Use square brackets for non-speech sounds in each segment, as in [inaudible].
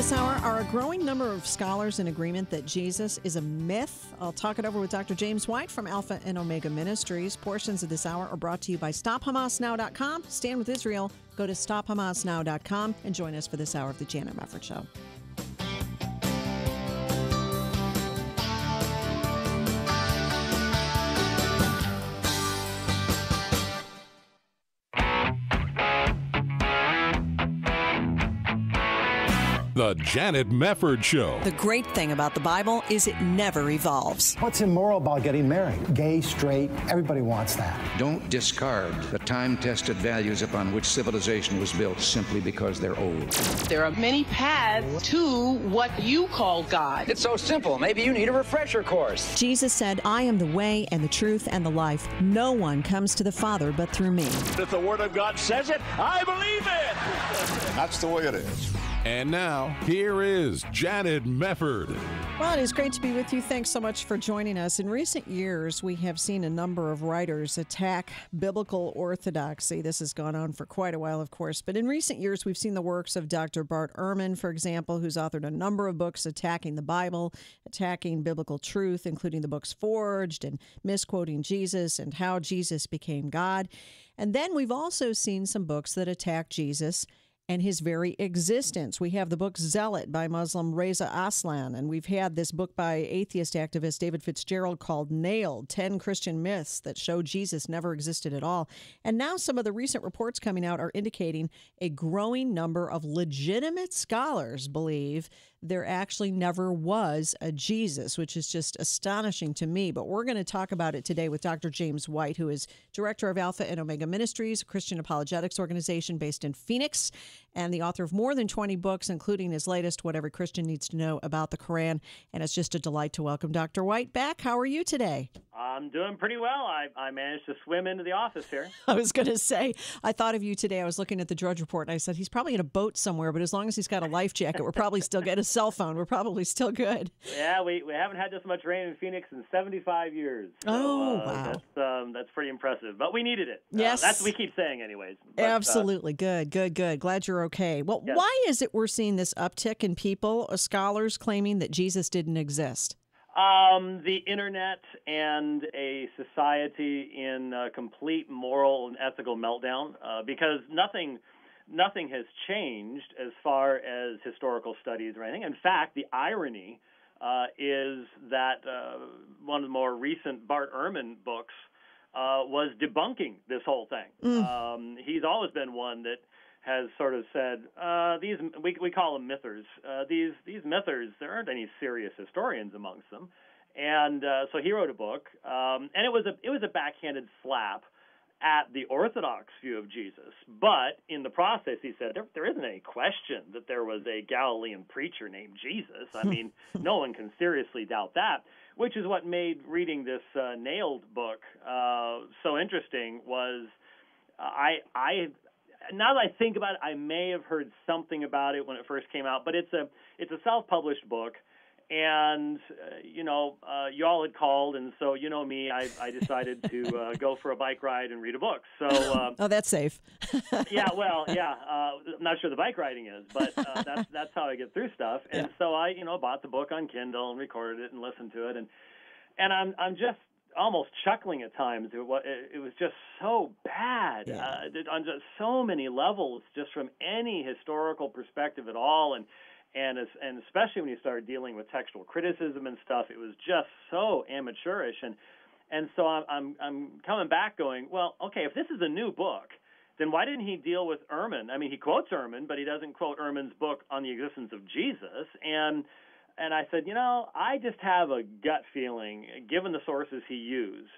This hour are a growing number of scholars in agreement that Jesus is a myth. I'll talk it over with Dr. James White from Alpha and Omega Ministries. Portions of this hour are brought to you by StopHamasNow.com. Stand with Israel. Go to StopHamasNow.com and join us for this hour of the Janet Mefferd Show. The Janet Mefferd Show. The great thing about the Bible is it never evolves. What's immoral about getting married? Gay, straight, everybody wants that. Don't discard the time tested values upon which civilization was built simply because they're old. There are many paths to what you call God. It's so simple. Maybe you need a refresher course. Jesus said, I am the way and the truth and the life. No one comes to the Father but through me. If the Word of God says it, I believe it. That's the way it is. And now, here is Janet Mefferd. Well, it is great to be with you. Thanks so much for joining us. In recent years, we have seen a number of writers attack biblical orthodoxy. This has gone on for quite a while, of course. But in recent years, we've seen the works of Dr. Bart Ehrman, for example, who's authored a number of books attacking the Bible, attacking biblical truth, including the books Forged and Misquoting Jesus and How Jesus Became God. And then we've also seen some books that attack Jesus and his very existence. We have the book Zealot by Muslim Reza Aslan, and we've had this book by atheist activist David Fitzgerald called Nailed 10 Christian Myths that show Jesus never existed at all. And now some of the recent reports coming out are indicating a growing number of legitimate scholars believe there actually never was a Jesus, which is just astonishing to me. But we're going to talk about it today with Dr. James White, who is director of Alpha and Omega Ministries, a Christian apologetics organization based in Phoenix, and the author of more than 20 books, including his latest, What Every Christian Needs to Know About the Quran. And it's just a delight to welcome Dr. White back. How are you today? I'm doing pretty well. I, I managed to swim into the office here. [laughs] I was going to say, I thought of you today. I was looking at the Drudge Report and I said, he's probably in a boat somewhere, but as long as he's got a life jacket, we're probably still get a cell phone. We're probably still good. Yeah, we, we haven't had this much rain in Phoenix in 75 years. So, oh, uh, wow. That's, um, that's pretty impressive. But we needed it. Yes. Uh, that's what we keep saying, anyways. But, uh, Absolutely. good, good, good. Glad you're okay. Well, Yes. why is it we're seeing this uptick in people, uh, scholars claiming that Jesus didn't exist? Um, the internet and a society in uh, complete moral and ethical meltdown uh, because nothing nothing has changed as far as historical studies or anything. In fact, the irony uh, is that uh, one of the more recent Bart Ehrman books uh, was debunking this whole thing. Um, he's always been one that has sort of said uh, these we we call them mythers. Uh, these these mythers there aren't any serious historians amongst them, and uh, so he wrote a book, um, and it was a it was a backhanded slap at the Orthodox view of Jesus. But in the process, he said there, there isn't any question that there was a Galilean preacher named Jesus. I [laughs] mean, no one can seriously doubt that. Which is what made reading this uh, Nailed book uh, so interesting. Was uh, I I now that I think about it, I may have heard something about it when it first came out, but it's a it's a self-published book, and uh, you know, uh, you all had called, and so you know me, I, I decided to [laughs] uh, go for a bike ride and read a book. So uh, Oh, that's safe. [laughs] yeah, well, [laughs] yeah, uh, I'm not sure the bike riding is, but uh, that's that's how I get through stuff. And so I, you know, bought the book on Kindle and recorded it and listened to it, and and I'm I'm just almost chuckling at times. It was it was just so bad Yeah. uh, on just so many levels, just from any historical perspective at all, and and as, and especially when you start dealing with textual criticism and stuff, it was just so amateurish. And and so I'm I'm I'm coming back, going, well, okay, if this is a new book. Then why didn't he deal with Ehrman? I mean, he quotes Ehrman, but he doesn't quote Ehrman's book on the existence of Jesus. And and I said, you know, I just have a gut feeling, given the sources he used,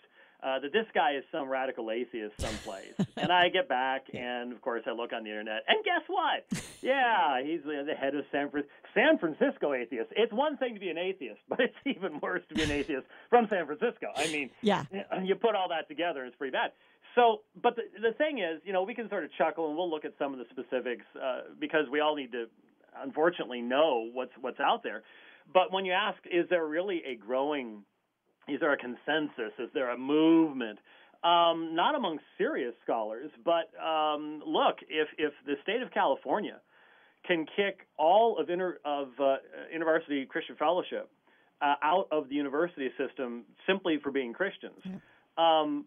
uh, that this guy is some radical atheist someplace. [laughs] and I get back, and of course, I look on the internet, and guess what? Yeah, he's the the head of San, Fran- San Francisco atheist. It's one thing to be an atheist, [laughs] but it's even worse to be an atheist from San Francisco. I mean, Yeah. [laughs] you put all that together, it's pretty bad. So, but the, the thing is, you know, we can sort of chuckle and we'll look at some of the specifics uh, because we all need to, unfortunately, know what's what's out there. But when you ask, is there really a growing, is there a consensus? Is there a movement? Um, not among serious scholars, but um, look, if if the state of California can kick all of inter, of uh, University Christian Fellowship uh, out of the university system simply for being Christians. Um,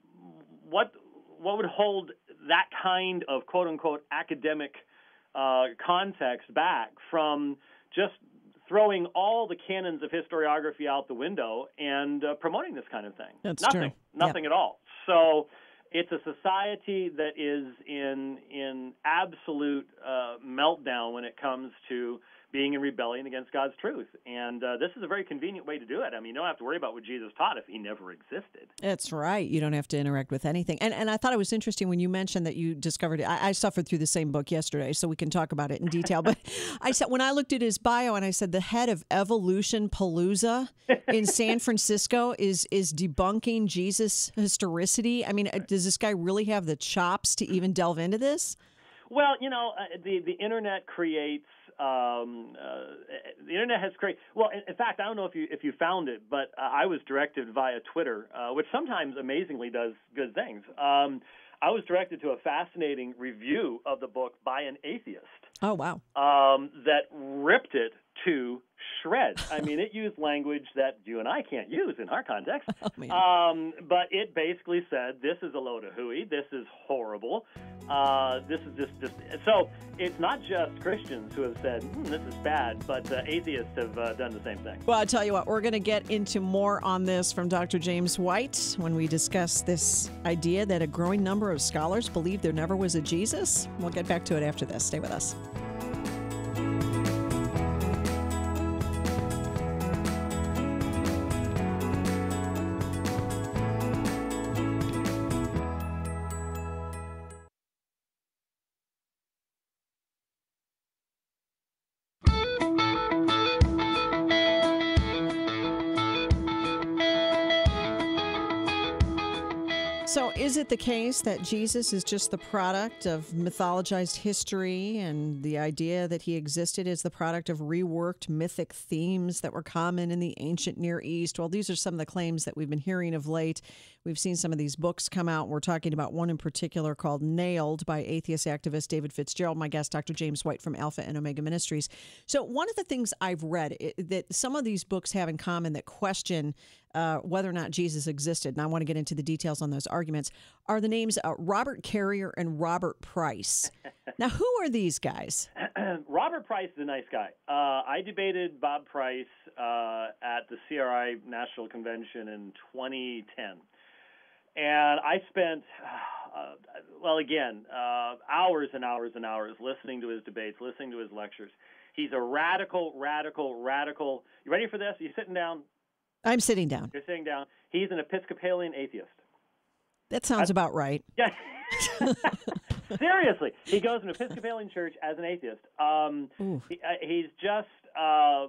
what what would hold that kind of quote unquote academic uh, context back from just throwing all the canons of historiography out the window and uh, promoting this kind of thing? That's nothing, true. nothing at all. So it's a society that is in in absolute uh, meltdown when it comes to being in rebellion against God's truth. And uh, this is a very convenient way to do it. I mean, you don't have to worry about what Jesus taught if he never existed. That's right. You don't have to interact with anything. And and I thought it was interesting when you mentioned that you discovered it. I, I suffered through the same book yesterday, so we can talk about it in detail. But I said when I looked at his bio and I said the head of Evolution Palooza in San Francisco is is debunking Jesus historicity. I mean, uh, does this guy really have the chops to even delve into this? Well, you know, uh, the the internet creates. Um, uh, the internet has created. Well, in, in fact, I don't know if you if you found it, but uh, I was directed via Twitter, uh, which sometimes amazingly does good things. Um, I was directed to a fascinating review of the book by an atheist Oh wow. um, that ripped it to shreds. I mean, it used language that you and I can't use in our context. [laughs] man. um, but it basically said, "This is a load of hooey. This is horrible. Uh, this is just, just." So it's not just Christians who have said, hmm, "This is bad," but uh, atheists have uh, done the same thing. Well, I tell you what, we're going to get into more on this from Dr. James White when we discuss this idea that a growing number of scholars believe there never was a Jesus. We'll get back to it after this. Stay with us. It the case that Jesus is just the product of mythologized history and the idea that he existed is the product of reworked mythic themes that were common in the ancient Near East? Well, these are some of the claims that we've been hearing of late. We've seen some of these books come out. We're talking about one in particular called Nailed by atheist activist David Fitzgerald, my guest, Dr. James White from Alpha and Omega Ministries. So, one of the things I've read that some of these books have in common that question uh, whether or not Jesus existed, and I want to get into the details on those arguments, are the names uh, Robert Carrier and Robert Price. [laughs] now, who are these guys? [clears throat] Robert Price is a nice guy. Uh, I debated Bob Price uh, at the CRI National Convention in 2010. And I spent, [sighs] uh, well, again, uh, hours and hours and hours listening to his debates, listening to his lectures. He's a radical, radical, radical. You ready for this? You sitting down? I'm sitting down. You're sitting down. He's an Episcopalian atheist. That sounds about right. [laughs] Yeah. [laughs] Seriously, he goes to an Episcopalian church as an atheist. Um, he, uh, he's just uh,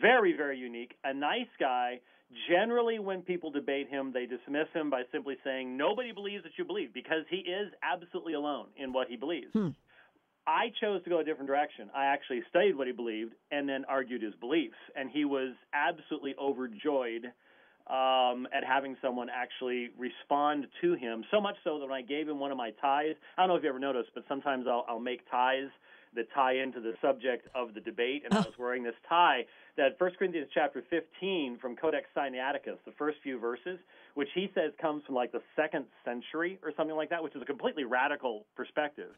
very, very unique. A nice guy. Generally, when people debate him, they dismiss him by simply saying, Nobody believes that you believe, because he is absolutely alone in what he believes. I chose to go a different direction. I actually studied what he believed and then argued his beliefs. And he was absolutely overjoyed um, at having someone actually respond to him. So much so that when I gave him one of my ties, I don't know if you ever noticed, but sometimes I'll, I'll make ties that tie into the subject of the debate. And I was wearing this tie that 1 Corinthians chapter 15 from Codex Sinaiticus, the first few verses, which he says comes from like the second century or something like that, which is a completely radical perspective.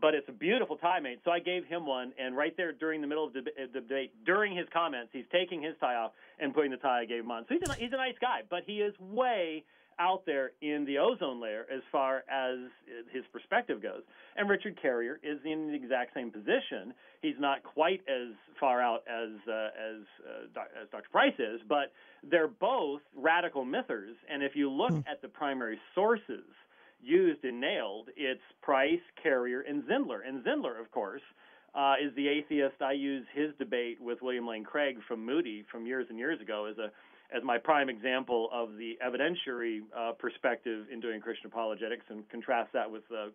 But it's a beautiful tie mate. So I gave him one, and right there during the middle of the uh, debate, during his comments, he's taking his tie off and putting the tie I gave him on. So he's a, he's a nice guy, but he is way out there in the ozone layer as far as his perspective goes. And Richard Carrier is in the exact same position. He's not quite as far out as uh, as, uh, as Dr. Price is, but they're both radical mythers. And if you look at the primary sources used and Nailed, it's Price, Carrier, and Zindler. And Zindler, of course, uh, is the atheist. I use his debate with William Lane Craig from Moody from years and years ago as a as my prime example of the evidentiary uh, perspective in doing Christian apologetics, and contrast that with uh,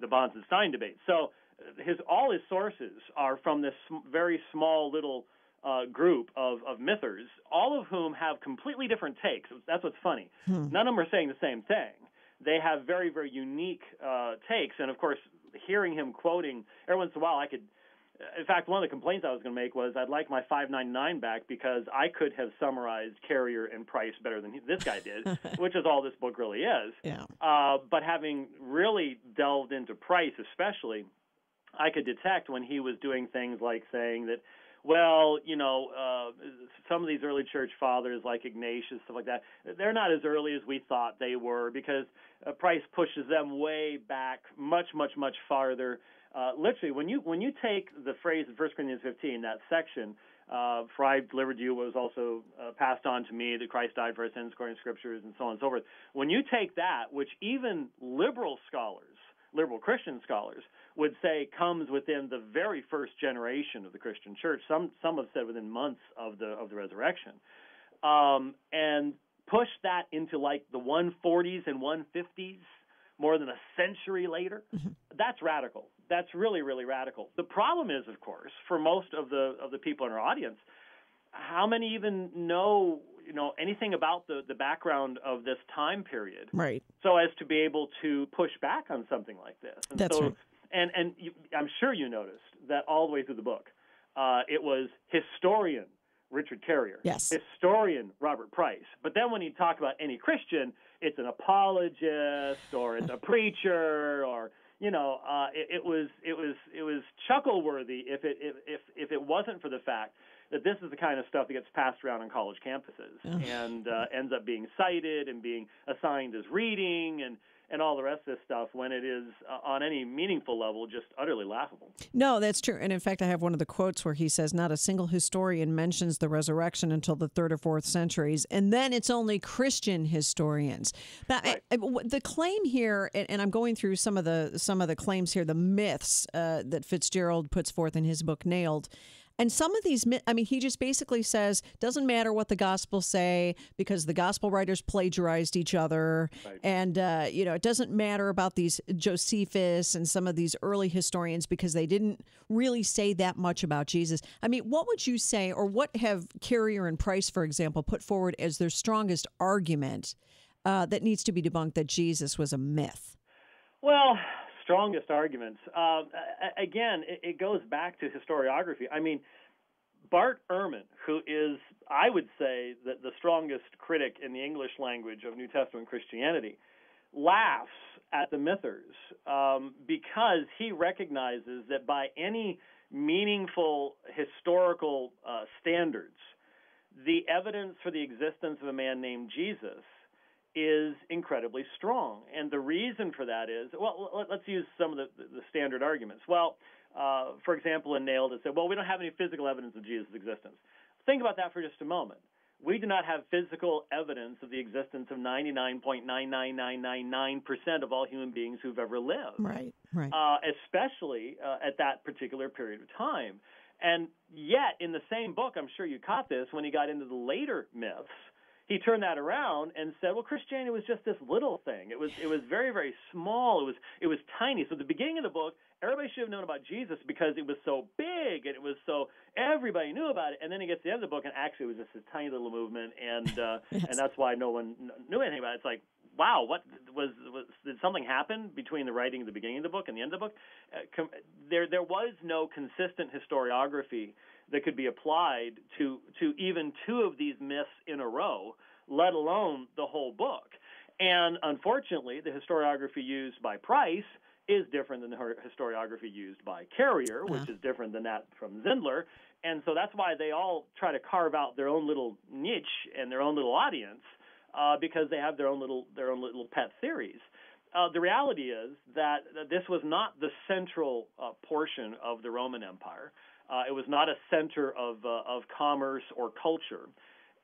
the Bahnsen Stein debate. So uh, his all his sources are from this very small little uh, group of, of mythers, all of whom have completely different takes. That's what's funny. None of them are saying the same thing. They have very, very unique uh, takes, and of course, hearing him quoting every once in a while, I could in fact, one of the complaints I was going to make was I'd like my 599 back because I could have summarized Carrier and Price better than he, this guy did, [laughs] which is all this book really is. Yeah. Uh, but having really delved into Price, especially, I could detect when he was doing things like saying that, well, you know, uh, some of these early church fathers like Ignatius, stuff like that, they're not as early as we thought they were because uh, Price pushes them way back, much, much, much farther. Uh, literally, when you when you take the phrase in 1 Corinthians 15, that section, uh, for I delivered to you was also uh, passed on to me that Christ died for our sins according to Scriptures and so on and so forth. When you take that, which even liberal scholars, liberal Christian scholars, would say comes within the very first generation of the Christian church. Some some have said within months of the of the resurrection, um, and push that into like the 140s and 150s, more than a century later. Mm-hmm. That's radical. That's really really radical. The problem is, of course, for most of the of the people in our audience, how many even know you know anything about the the background of this time period right so as to be able to push back on something like this and That's so right and and you, I'm sure you noticed that all the way through the book, uh, it was historian Richard Carrier, yes, historian Robert Price. But then when you talk about any Christian, it's an apologist or it's a preacher or you know, uh, it, it was it was it was chuckle worthy if it if, if if it wasn't for the fact that this is the kind of stuff that gets passed around on college campuses and uh, ends up being cited and being assigned as reading and and all the rest of this stuff when it is uh, on any meaningful level just utterly laughable. No, that's true. And in fact, I have one of the quotes where he says, Not a single historian mentions the resurrection until the third or fourth centuries, and then it's only Christian historians. But right. I, I, the claim here, and, and, I'm going through some of the some of the claims here, the myths uh, that Fitzgerald puts forth in his book, Nailed. And some of these, I mean, he just basically says, doesn't matter what the Gospels say because the gospel writers plagiarized each other. Right. And, uh, you know, it doesn't matter about these Josephus and some of these early historians because they didn't really say that much about Jesus. I mean, what would you say, or what have Carrier and Price, for example, put forward as their strongest argument uh, that needs to be debunked that Jesus was a myth? Well, strongest arguments. Uh, again, it, it, goes back to historiography. I mean, Bart Ehrman, who is, I would say, the, the strongest critic in the English language of New Testament Christianity, laughs at the mythers um, because he recognizes that by any meaningful historical uh, standards, the evidence for the existence of a man named Jesus is incredibly strong. And the reason for that is, well, let's use some of the, the standard arguments. Well, uh, for example, in Nailed, it said, well, we don't have any physical evidence of Jesus' existence. Think about that for just a moment. We do not have physical evidence of the existence of 99.99999% of all human beings who've ever lived. Right, right. Uh, especially uh, at that particular period of time. And yet, in the same book, I'm sure you caught this when he got into the later myths he turned that around and said, "Well, Christianity was just this little thing. It was it was very very small. It was it was tiny. So at the beginning of the book, everybody should have known about Jesus because it was so big and it was so everybody knew about it. And then he gets to the end of the book, and actually it was just this tiny little movement, and uh, yes. [laughs] and that's why no one knew anything about it. It's like." Wow, what was, was did something happen between the writing of the beginning of the book and the end of the book? Uh, com- there there was no consistent historiography that could be applied to to even two of these myths in a row, let alone the whole book. And unfortunately, the historiography used by Price is different than the historiography used by Carrier, which is different than that from Zindler. And so that's why they all try to carve out their own little niche and their own little audience uh, because they have their own little their own little pet theories. Uh, the reality is that this was not the central uh, portion of the Roman Empire. Uh, it was not a center of, uh, of commerce or culture.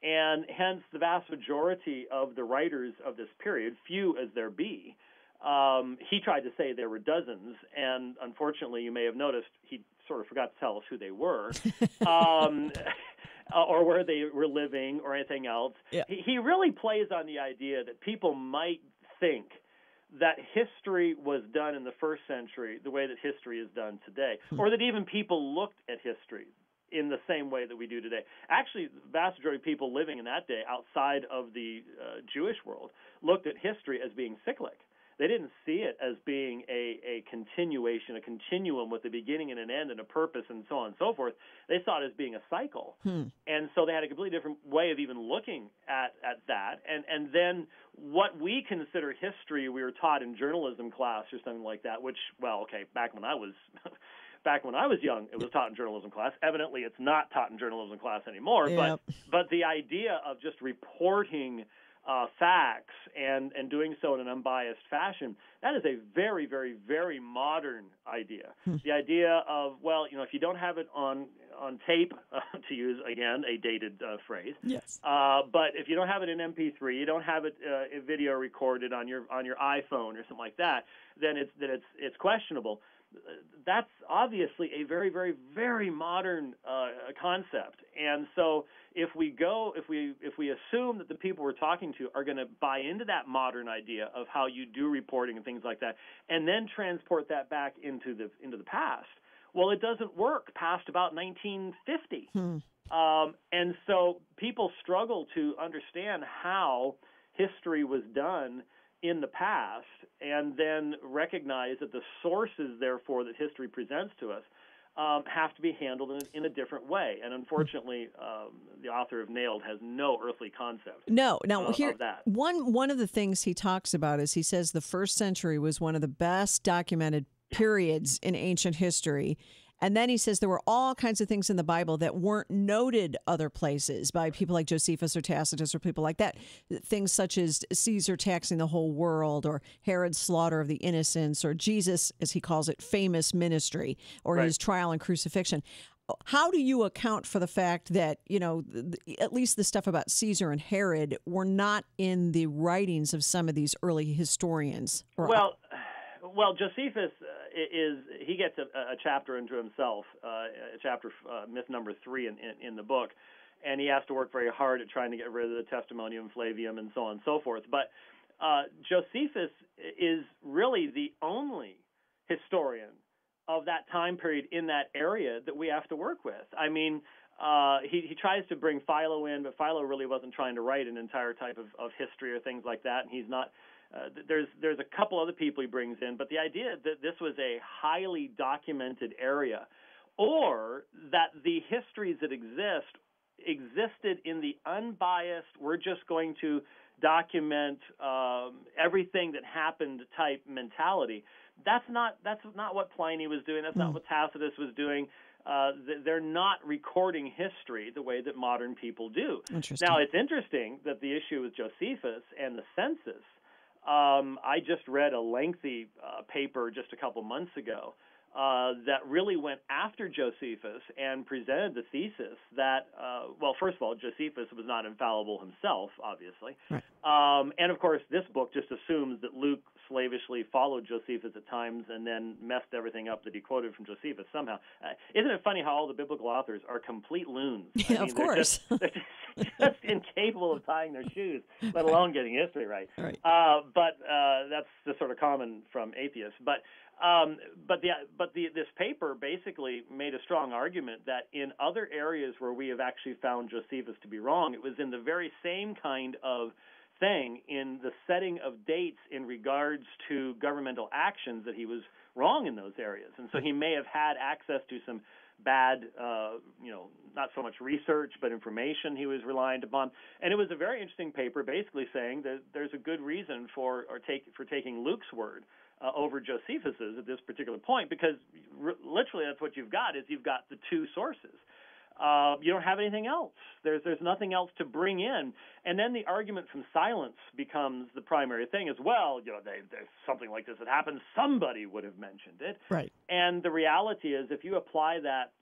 And hence, the vast majority of the writers of this period, few as there be, um, he tried to say there were dozens, and unfortunately, you may have noticed he sort of forgot to tell us who they were, [laughs] um, [laughs] or where they were living, or anything else. Yeah. He, he really plays on the idea that people might think that history was done in the first century the way that history is done today, hmm. or that even people looked at history in the same way that we do today. Actually, the vast majority of people living in that day outside of the uh, Jewish world looked at history as being cyclic. They didn't see it as being a, a continuation, a continuum with a beginning and an end and a purpose and so on and so forth. They saw it as being a cycle. Hmm. And so they had a completely different way of even looking at, at that. And, and then what we consider history, we were taught in journalism class or something like that, which, well, okay, back when I was. [laughs] back when I was young, it was taught in journalism class. Evidently, it's not taught in journalism class anymore. Yep. But but the idea of just reporting uh, facts and and doing so in an unbiased fashion that is a very very very modern idea. the idea of well, you know, if you don't have it on on tape, uh, [laughs] to use again a dated uh, phrase, Yes. uh, but if you don't have it in MP3, you don't have it uh, video recorded on your on your iPhone or something like that, then it's then it's it's questionable. That's obviously a very very very modern uh, concept, and so if we go if we if we assume that the people we're talking to are going to buy into that modern idea of how you do reporting and things like that, and then transport that back into the into the past, well, it doesn't work past about 1950. Um, and so people struggle to understand how history was done in the past and then recognize that the sources, therefore, that history presents to us um, have to be handled in, in a different way. And unfortunately, um, the author of Nailed has no earthly concept. No, now uh, here one one of the things he talks about is he says the first century was one of the best documented periods in ancient history. And then he says there were all kinds of things in the Bible that weren't noted other places by people like Josephus or Tacitus or people like that. Things such as Caesar taxing the whole world or Herod's slaughter of the innocents or Jesus, as he calls it, famous ministry or Right. his trial and crucifixion. How do you account for the fact that, you know, at least the stuff about Caesar and Herod were not in the writings of some of these early historians? Or- Well, well, Josephus uh, is he gets a, a chapter into himself, uh, a chapter uh, myth number three in, in, in the book, and he has to work very hard at trying to get rid of the testimonium Flavianum and so on and so forth. But uh, Josephus is really the only historian of that time period in that area that we have to work with. I mean, uh, he, he tries to bring Philo in, but Philo really wasn't trying to write an entire type of, of history or things like that, and he's not. Uh, there's there's a couple other people he brings in, but the idea that this was a highly documented area, or that the histories that exist existed in the unbiased. We're just going to document um, everything that happened type mentality. That's not that's not what Pliny was doing. That's not what Tacitus was doing. Uh, they're not recording history the way that modern people do. Now it's interesting that the issue with Josephus and the census. Um, I just read a lengthy uh, paper just a couple months ago uh, that really went after Josephus and presented the thesis that, uh, well, first of all, Josephus was not infallible himself, obviously. Right. Um, and of course, this book just assumes that Luke slavishly followed Josephus at times and then messed everything up that he quoted from Josephus somehow. Uh, isn't it funny how all the biblical authors are complete loons? [laughs] I Yeah, of mean, they're course. Just, they're just, [laughs] just incapable of tying their shoes, let alone getting history right. Right. Uh, but uh, that's just sort of common from atheists. But um, but the but the this paper basically made a strong argument that in other areas where we have actually found Josephus to be wrong, it was in the very same kind of thing in the setting of dates in regards to governmental actions that he was wrong in those areas, and so he may have had access to some bad, uh, you know, not so much research, but information he was reliant upon. And it was a very interesting paper, basically saying that there's a good reason for or take for taking Luke's word uh, over Josephus's at this particular point, because r- literally that's what you've got is you've got the two sources. Uh, you don't have anything else. There's there's nothing else to bring in, and then the argument from silence becomes the primary thing as well. You know, they, there's something like this that happened. Somebody would have mentioned it. Right. And the reality is, if you apply that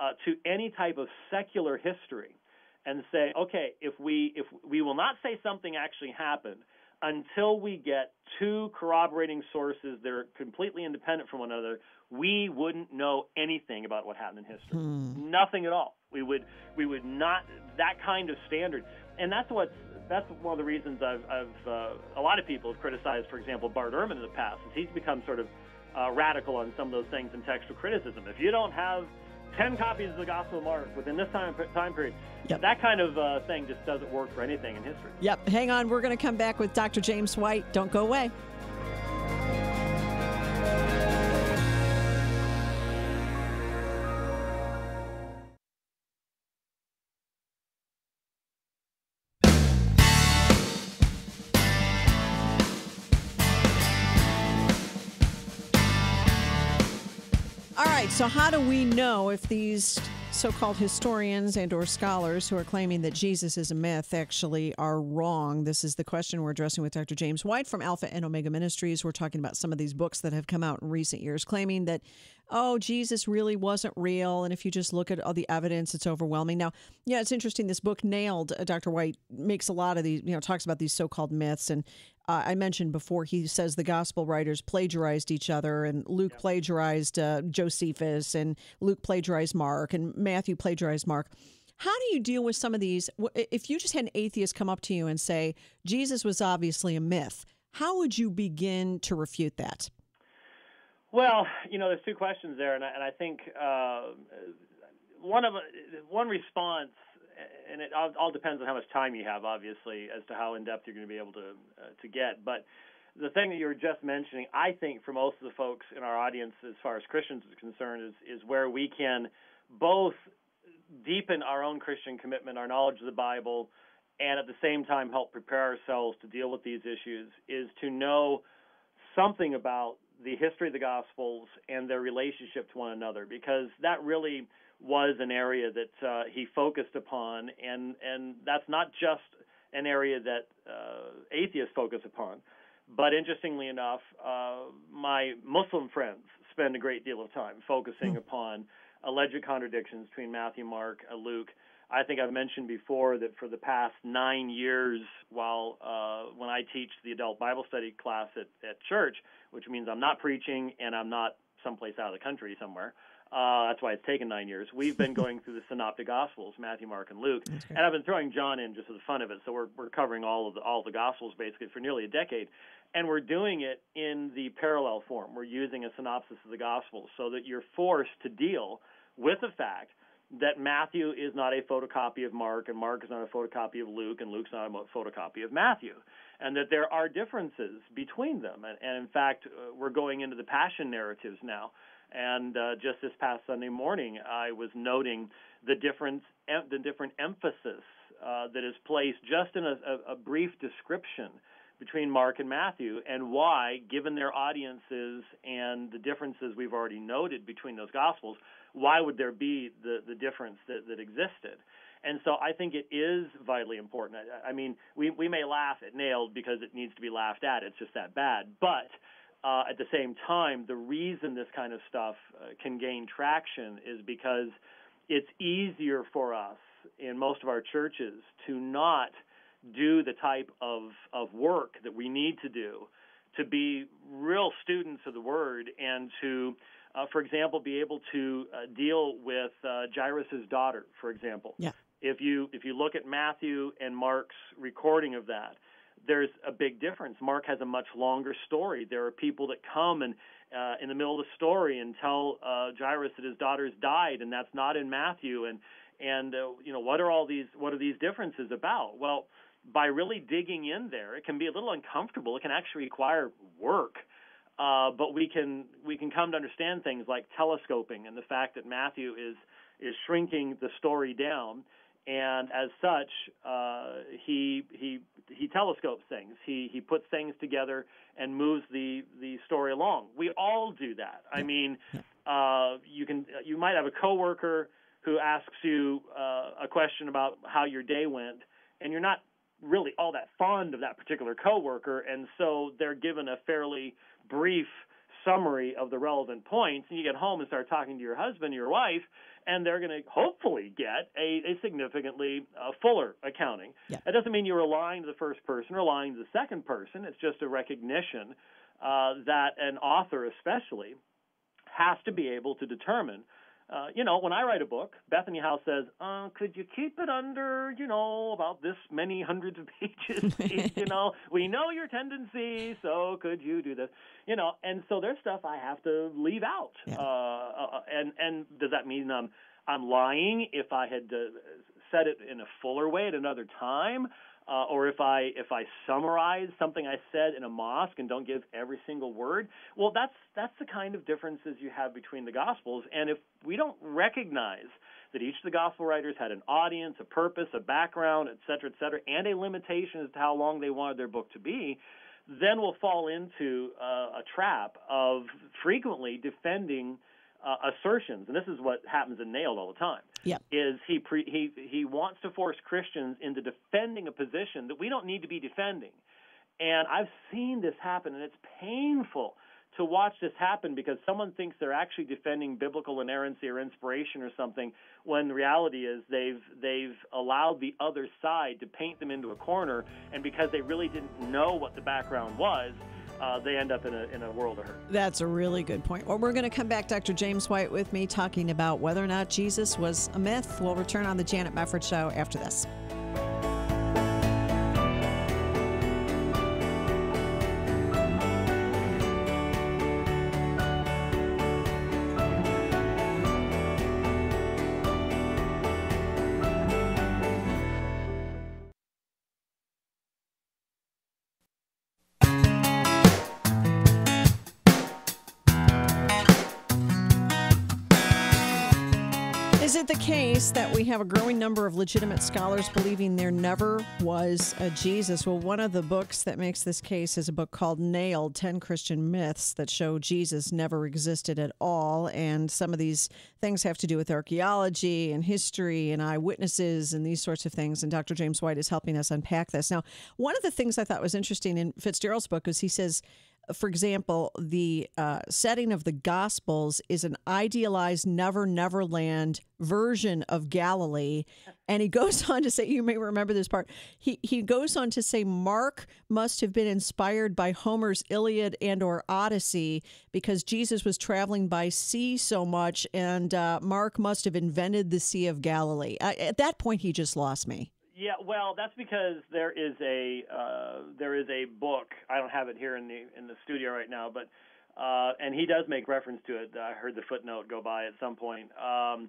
uh, to any type of secular history, and say, okay, if we if we will not say something actually happened until we get two corroborating sources that are completely independent from one another, we wouldn't know anything about what happened in history. Nothing at all. We would we would not that kind of standard, and that's what's that's one of the reasons I've, I've uh, a lot of people have criticized, for example, Bart Ehrman in the past, is he's become sort of uh, radical on some of those things in textual criticism. If you don't have 10 copies of the Gospel of Mark within this time, time period, Yep. that kind of uh, thing just doesn't work for anything in history. Yep. Hang on. We're going to come back with Dr. James White. Don't go away. Right, so how do we know if these so-called historians and or scholars who are claiming that Jesus is a myth actually are wrong? This is the question we're addressing with Dr. James White from Alpha and Omega Ministries. We're talking about some of these books that have come out in recent years claiming that oh, Jesus really wasn't real and if you just look at all the evidence it's overwhelming. Now, yeah, it's interesting this book Nailed, uh, Dr. White makes a lot of these, you know, talks about these so-called myths and uh, I mentioned before, he says the gospel writers plagiarized each other, and Luke yeah. plagiarized uh, Josephus, and Luke plagiarized Mark, and Matthew plagiarized Mark. How do you deal with some of these? If you just had an atheist come up to you and say, Jesus was obviously a myth, how would you begin to refute that? Well, you know, there's two questions there, and I, and I think uh, one of one response and it all, all, depends on how much time you have, obviously, as to how in depth you're going to be able to uh, to get. But the thing that you were just mentioning, I think, for most of the folks in our audience, as far as Christians is concerned, is is where we can both deepen our own Christian commitment, our knowledge of the Bible, and at the same time help prepare ourselves to deal with these issues. Is to know something about the history of the Gospels and their relationship to one another, because that really was an area that uh, he focused upon, and and that's not just an area that uh, atheists focus upon. But interestingly enough, uh, my Muslim friends spend a great deal of time focusing mm. upon alleged contradictions between Matthew, Mark, uh, Luke. I think I've mentioned before that for the past nine years, while uh, when I teach the adult Bible study class at, at church, which means I'm not preaching and I'm not someplace out of the country somewhere, uh, that's why it's taken nine years. We've been [laughs] going through the Synoptic Gospels, Matthew, Mark, and Luke, and I've been throwing John in just for the fun of it. So we're we're covering all of the all of the Gospels basically for nearly a decade, and we're doing it in the parallel form. We're using a synopsis of the Gospels so that you're forced to deal with the fact that Matthew is not a photocopy of Mark, and Mark is not a photocopy of Luke, and Luke's not a photocopy of Matthew, and that there are differences between them. And, and in fact, uh, we're going into the Passion narratives now. And uh, just this past Sunday morning, I was noting the difference, different the different emphasis uh, that is placed just in a, a, a brief description between Mark and Matthew, and why, given their audiences and the differences we've already noted between those gospels, why would there be the, the difference that, that existed? And so I think it is vitally important. I, I mean, we, we may laugh at nailed because it needs to be laughed at. It's just that bad. But uh, at the same time, the reason this kind of stuff uh, can gain traction is because it's easier for us in most of our churches to not do the type of, of work that we need to do to be real students of the word and to, for example, be able to uh, deal with uh, Jairus's daughter, for example. Yeah. If you if you look at Matthew and Mark's recording of that, there's a big difference. Mark has a much longer story. There are people that come and uh, in the middle of the story and tell uh, Jairus that his daughter's died, and that's not in Matthew. And and uh, you know what are all these what are these differences about? Well, by really digging in there, it can be a little uncomfortable. It can actually require work. Uh, but we can we can come to understand things like telescoping and the fact that Matthew is is shrinking the story down and as such, uh, he he he telescopes things. He he puts things together and moves the the story along. We all do that. I mean, uh, you can you might have a coworker who asks you uh, a question about how your day went, and you're not really all that fond of that particular coworker, and so they're given a fairly brief summary of the relevant points, and you get home and start talking to your husband, your wife, and they're going to hopefully get a, a significantly uh, fuller accounting. Yeah. That doesn't mean you're lying to the first person or lying to the second person. It's just a recognition uh, that an author, especially, has to be able to determine uh, you know, when I write a book, Bethany House says, uh, could you keep it under, you know, about this many hundreds of [laughs] pages? [laughs] you know, we know your tendency, so could you do this? You know, and so there's stuff I have to leave out. Yeah. Uh, uh, and and does that mean I'm I'm lying if I had uh, said it in a fuller way at another time? uh, or if I if I summarize something I said in a mosque and don't give every single word, well, that's that's the kind of differences you have between the gospels. And if we don't recognize that each of the gospel writers had an audience, a purpose, a background, et cetera, et cetera, and a limitation as to how long they wanted their book to be, then we'll fall into uh, a trap of frequently defending uh, assertions, and this is what happens in Nailed all the time. Yep. Is he pre, he he wants to force Christians into defending a position that we don't need to be defending, and I've seen this happen, and it's painful to watch this happen because someone thinks they're actually defending biblical inerrancy or inspiration or something when the reality is they've they've allowed the other side to paint them into a corner and because they really didn't know what the background was uh, they end up in a, in a world of hurt. That's a really good point. Well, we're going to come back, Dr. James White, with me talking about whether or not Jesus was a myth. We'll return on the Janet Mefferd Show after this. It the case that we have a growing number of legitimate scholars believing there never was a Jesus? Well, one of the books that makes this case is a book called Nailed 10 Christian Myths that show Jesus never existed at all. And some of these things have to do with archaeology and history and eyewitnesses and these sorts of things. And Dr. James White is helping us unpack this. Now, one of the things I thought was interesting in Fitzgerald's book is he says, for example, the uh, setting of the Gospels is an idealized Never Never Land version of Galilee, and he goes [laughs] on to say, you may remember this part. He he goes on to say Mark must have been inspired by Homer's Iliad and or Odyssey because Jesus was traveling by sea so much, and uh, Mark must have invented the Sea of Galilee. At that point, he just lost me. Yeah, well, that's because there is a uh, there is a book. I don't have it here in the in the studio right now, but uh, and he does make reference to it. I heard the footnote go by at some point. Um,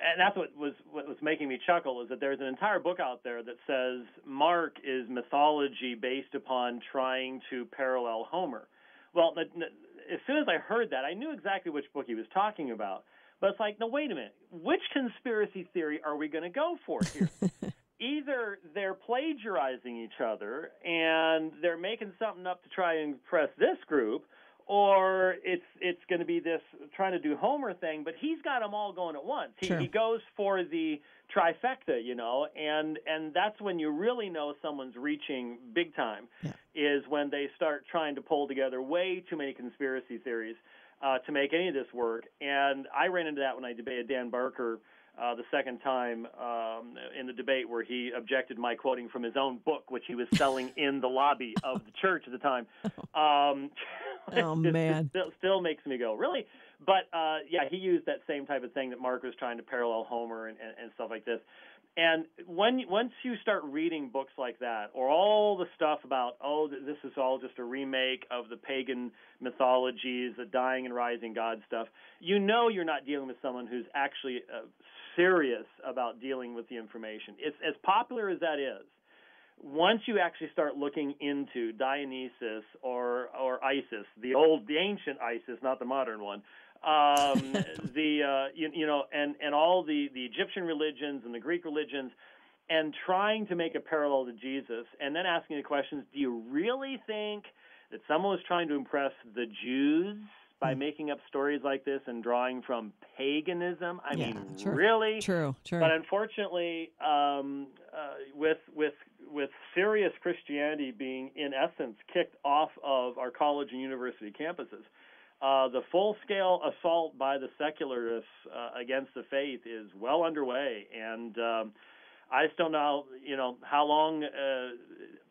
and that's what was what was making me chuckle is that there's an entire book out there that says Mark is mythology based upon trying to parallel Homer. Well, as soon as I heard that, I knew exactly which book he was talking about. But it's like, no, wait a minute. Which conspiracy theory are we going to go for here? [laughs] either they're plagiarizing each other and they're making something up to try and impress this group, or it's it's going to be this trying to do Homer thing. But he's got them all going at once. He, Sure. he goes for the trifecta, you know, and and that's when you really know someone's reaching big time. Is when they start trying to pull together way too many conspiracy theories uh, to make any of this work. And I ran into that when I debated Dan Barker uh, the second time um, in the debate where he objected my quoting from his own book, which he was selling [laughs] in the lobby of the church at the time. [laughs] Um, Oh, [laughs] man. still, still makes me go really. But uh, yeah, he used that same type of thing that Mark was trying to parallel Homer and, and, and stuff like this. And when once you start reading books like that, or all the stuff about oh this is all just a remake of the pagan mythologies, the dying and rising God stuff, you know you're not dealing with someone who's actually uh, serious about dealing with the information. It's as popular as that is. Once you actually start looking into Dionysus or or Isis, the old, the ancient Isis, not the modern one, um, [laughs] the uh, you, you know, and and all the the Egyptian religions and the Greek religions, and trying to make a parallel to Jesus, and then asking the questions: Do you really think that someone was trying to impress the Jews by making up stories like this and drawing from paganism? I Yeah, mean, true. really? True, true. But unfortunately, um, uh, with with with serious Christianity being in essence kicked off of our college and university campuses, uh, the full-scale assault by the secularists uh, against the faith is well underway, and um, I just don't know, you know, how long. Uh,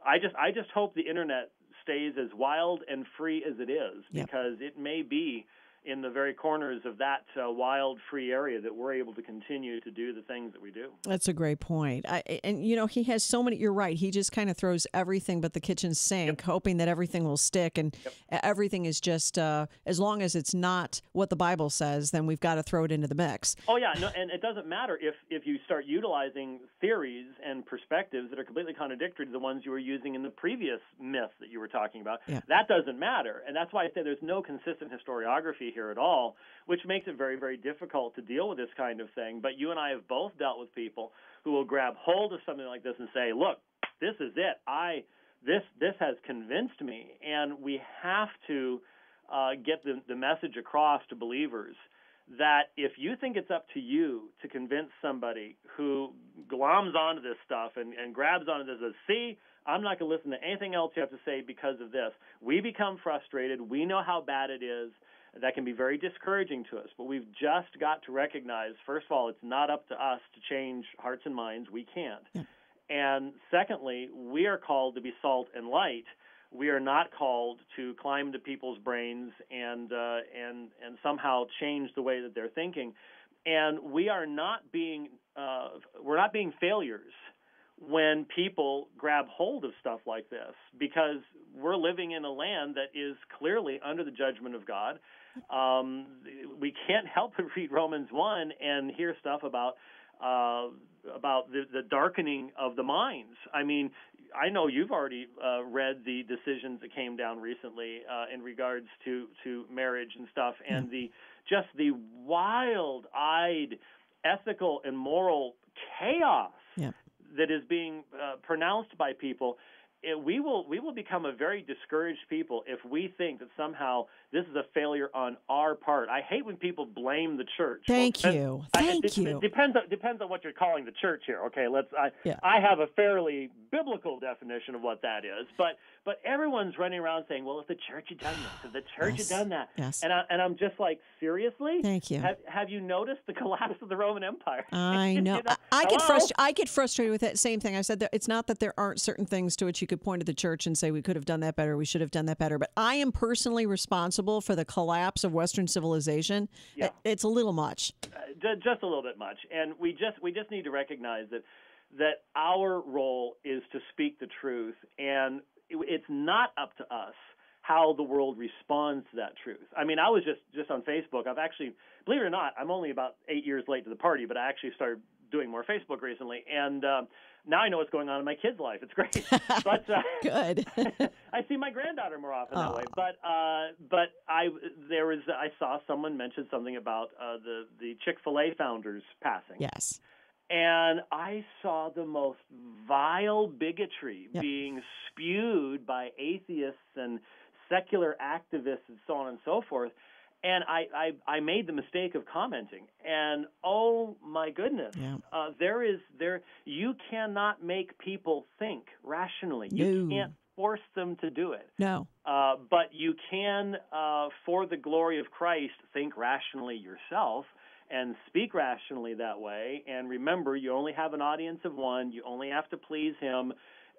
I just I just hope the internet stays as wild and free as it is, Yep. because it may be in the very corners of that uh, wild, free area that we're able to continue to do the things that we do. That's a great point. I, and you know, he has so many. You're right. He just kind of throws everything but the kitchen sink, hoping that everything will stick, and everything is just uh, as long as it's not what the Bible says, then we've got to throw it into the mix. Oh yeah, no, and it doesn't matter if if you start utilizing theories and perspectives that are completely contradictory to the ones you were using in the previous myth that you were talking about. That doesn't matter, and that's why I say there's no consistent historiography here at all, which makes it very very difficult to deal with this kind of thing. But you and I have both dealt with people who will grab hold of something like this and say, "Look, this is it. I this this has convinced me," and we have to uh, get the the message across to believers that if you think it's up to you to convince somebody who gloms onto this stuff and, and grabs onto this, as a see, I'm not going to listen to anything else you have to say because of this. We become frustrated. We know how bad it is. That can be very discouraging to us. But we've just got to recognize, first of all, it's not up to us to change hearts and minds. We can't. Yeah. And secondly, we are called to be salt and light we are not called to climb into people's brains and uh, and and somehow change the way that they're thinking. And we are not being uh, we're not being failures when people grab hold of stuff like this because we're living in a land that is clearly under the judgment of God. Um, we can't help but read Romans one and hear stuff about uh, about the, the darkening of the minds. I mean, I know you've already uh, read the decisions that came down recently uh, in regards to to marriage and stuff, and the just the wild-eyed ethical and moral chaos. That is being uh, pronounced by people it, we will we will become a very discouraged people if we think that somehow this is a failure on our part. I hate when people blame the church. Thank well, you. Thank I, you. It depends on, depends on what you're calling the church here. Okay, let's. I yeah. I have a fairly biblical definition of what that is, but but everyone's running around saying, well, if the church had done this, if the church yes. had done that, yes. and I, and I'm just like, seriously? Thank you. Have, have you noticed the collapse of the Roman Empire? [laughs] I know. I, I get frust- I get frustrated with that same thing. I said that it's not that there aren't certain things to which you could point to the church and say we could have done that better, we should have done that better, but I am personally responsible for the collapse of Western civilization. Yeah. It's a little much. Uh, just a little bit much, and we just we just need to recognize that that our role is to speak the truth and it's not up to us how the world responds to that truth. I mean, I was just just on Facebook. I've actually, believe it or not, I'm only about eight years late to the party, but I actually started doing more Facebook recently, and uh, now I know what's going on in my kid's life. It's great. [laughs] but uh, [laughs] good. [laughs] I see my granddaughter more often that way. But uh, but I there was I saw someone mention something about uh, the the Chick Fil A founders passing. Yes and I saw the most vile bigotry yep. being spewed by atheists and secular activists and so on and so forth. And I, I, I made the mistake of commenting, and oh my goodness, yeah. uh, there is there you cannot make people think rationally. You can't force them to do it. No. Uh, but you can, uh, for the glory of Christ, think rationally yourself and speak rationally that way. And remember, you only have an audience of one. You only have to please him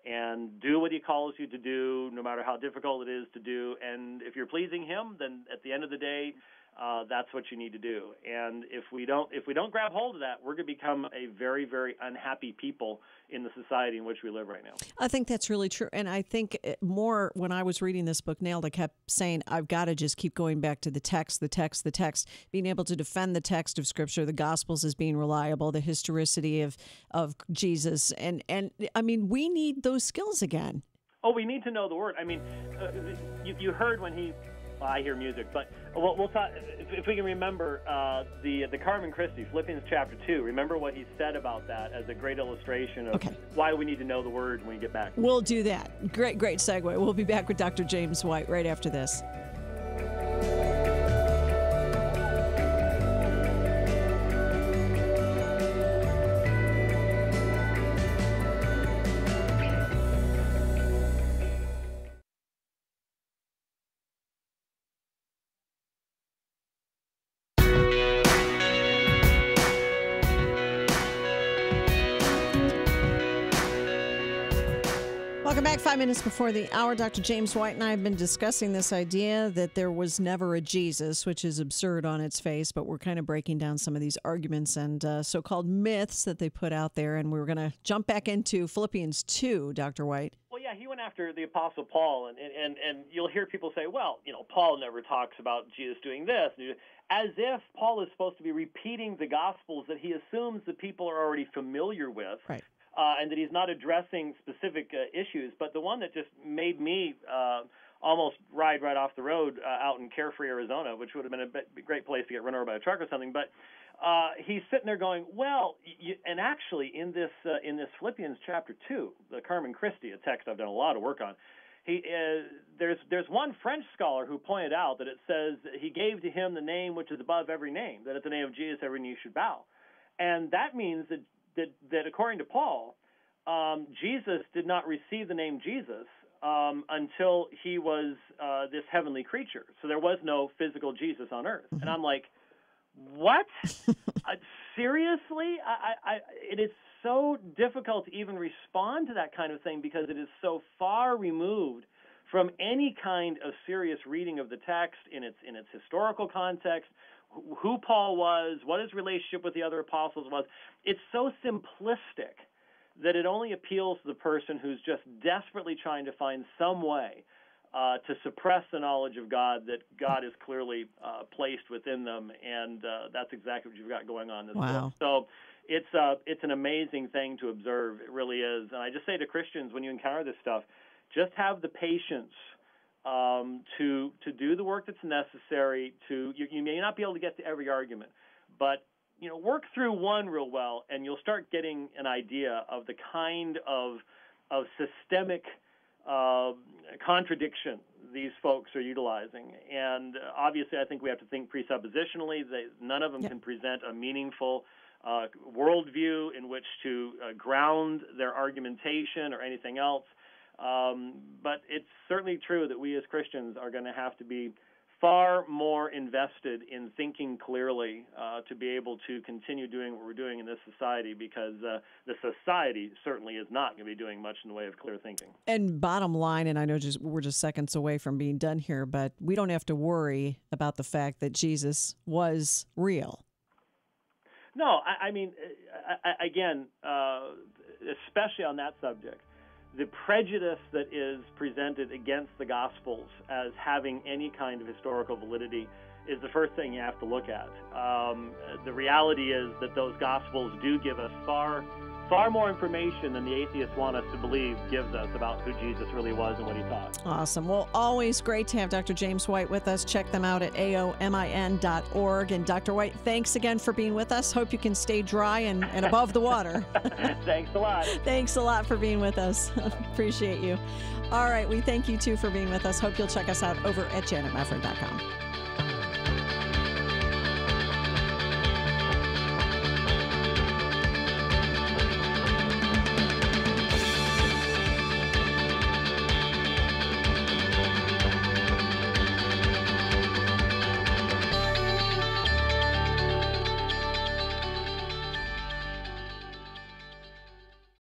and do what he calls you to do, no matter how difficult it is to do. And if you're pleasing him, then at the end of the day, uh, that's what you need to do. And if we don't if we don't grab hold of that, we're going to become a very very unhappy people in the society in which we live right now. I think that's really true, and I think more when I was reading this book, Nailed, I kept saying I've got to just keep going back to the text, the text, the text, being able to defend the text of Scripture, the Gospels as being reliable, the historicity of of Jesus, and and I mean we need those skills again. Oh, we need to know the word. I mean, uh, you, you heard when he I hear music, but we'll, we'll talk. If, if, we can remember uh, the the Carmen Christi, Philippians chapter two. Remember what he said about that as a great illustration of okay. why we need to know the word when we get back. We'll do that. Great, great segue. We'll be back with Dr. James White right after this. Five minutes before the hour, Dr. James White and I have been discussing this idea that there was never a Jesus, which is absurd on its face, but we're kind of breaking down some of these arguments and uh, so called myths that they put out there. And we're going to jump back into Philippians 2, Dr. White. Well, yeah, he went after the Apostle Paul, and, and, and you'll hear people say, well, you know, Paul never talks about Jesus doing this, as if Paul is supposed to be repeating the Gospels that he assumes the people are already familiar with. Right uh, and that he's not addressing specific uh, issues. But the one that just made me uh, almost ride right off the road uh, out in Carefree, Arizona, which would have been a bit, great place to get run over by a truck or something. But uh, he's sitting there going, well, and actually in this uh, in this Philippians chapter two, the Carmen Christi, a text I've done a lot of work on. he there's there's one French scholar who pointed out that it says that he gave to him the name which is above every name, that at the name of Jesus every knee should bow, and that means that that, that according to Paul, um, Jesus did not receive the name Jesus um, until he was uh, this heavenly creature. So there was no physical Jesus on earth, and I'm like, what? [laughs] uh, seriously? I, I, it is so difficult to even respond to that kind of thing because it is so far removed from any kind of serious reading of the text in its in its historical context, who Paul was, what his relationship with the other apostles was. It's so simplistic that it only appeals to the person who's just desperately trying to find some way uh, to suppress the knowledge of God that God is clearly uh, placed within them, and uh, that's exactly what you've got going on this wow. book. So it's uh, it's an amazing thing to observe. It really is, and I just say to Christians when you encounter this stuff, just have the patience um, to to do the work that's necessary. To you, you may not be able to get to every argument, but you know work through one real well, and you'll start getting an idea of the kind of of systemic uh, contradiction these folks are utilizing. And uh, obviously, I think we have to think presuppositionally. They, none of them can present a meaningful uh, worldview in which to uh, ground their argumentation or anything else. Um, but it's certainly true that we as Christians are going to have to be far more invested in thinking clearly uh, to be able to continue doing what we're doing in this society because uh, the society certainly is not going to be doing much in the way of clear thinking. And bottom line, and I know just we're just seconds away from being done here, but we don't have to worry about the fact that Jesus was real. No, I, I mean, I, I, again, uh, especially on that subject the prejudice that is presented against the Gospels as having any kind of historical validity is the first thing you have to look at. Um, the reality is that those Gospels do give us far far more information than the atheists want us to believe gives us about who Jesus really was and what he taught. Awesome. Well, always great to have Dr. James White with us. Check them out at aomin.org. And Dr. White, thanks again for being with us. Hope you can stay dry and, and above the water. [laughs] [laughs] thanks a lot. thanks a lot for being with us. [laughs] Appreciate you. All right. We thank you too for being with us. Hope you'll check us out over at janetmefferd.com.